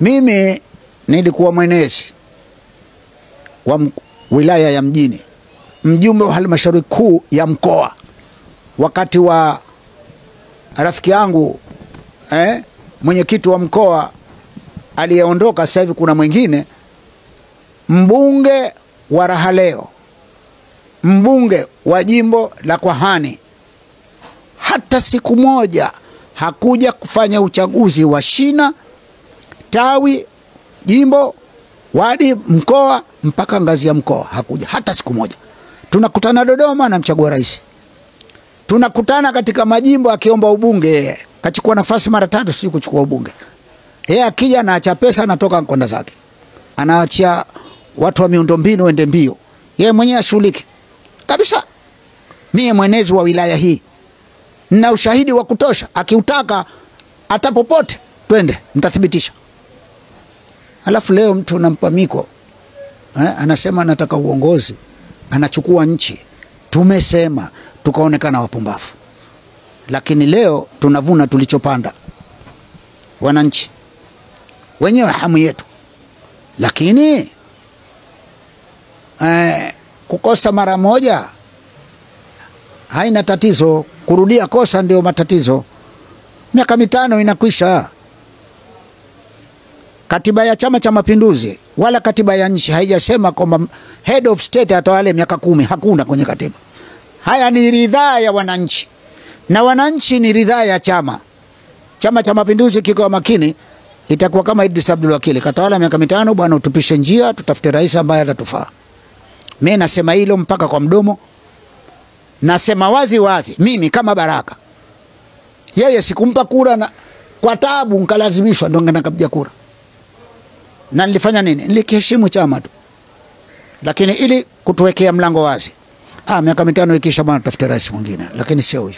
Mimi nilikuwa mwenezi wa wilaya ya mjini, mjumbe wa halmashauri kuu ya mkoa. Wakati wa rafiki yangu eh, mwenyekiti wa mkoa aliyeondoka, sasa hivi kuna mwingine, mbunge wa Rahaleo, mbunge wa jimbo la Kwahani, hata siku moja hakuja kufanya uchaguzi wa shina, tawi, jimbo, wadi, mkoa, mpaka ngazi ya mkoa hakuja hata siku moja. Tunakutana Dodoma, namchagua rais. Tunakutana katika majimbo akiomba ubunge, kachukua nafasi mara tatu, si kuchukua ubunge. Yeye akija anaacha pesa, anatoka kwenda zake, anaachia watu wa miundombinu wende mbio, yeye mwenyewe ashughulike kabisa. Mie mwenezi wa wilaya hii na ushahidi wa kutosha, akiutaka hata popote twende, nitathibitisha. Alafu leo mtu nampa miko eh, anasema anataka uongozi, anachukua nchi. Tumesema tukaonekana wapumbafu lakini leo tunavuna tulichopanda. Wananchi wenyewe hamu yetu, lakini eh, kukosa mara moja haina tatizo, kurudia kosa ndio matatizo. Miaka mitano inakwisha. Katiba ya Chama cha Mapinduzi wala katiba ya nchi haijasema kwamba head of state atawale miaka kumi. Hakuna kwenye katiba. Haya ni ridhaa ya wananchi, na wananchi ni ridhaa ya chama. Chama cha Mapinduzi kikiwa makini, itakuwa kama Idris Abdul Wakil, katawala miaka mitano, bwana, utupishe njia, tutafute rais ambaye atatufaa. Mimi nasema hilo mpaka kwa mdomo, nasema wazi wazi, mimi kama Baraka, yeye sikumpa kura na kwa tabu, nkalazimishwa ndo nikapiga kura. Na nilifanya nini? Nilikiheshimu chama tu, lakini ili kutuwekea mlango wazi, ah, miaka mitano ikisha, bwana, tutafute rais mwingine, lakini sio huyu.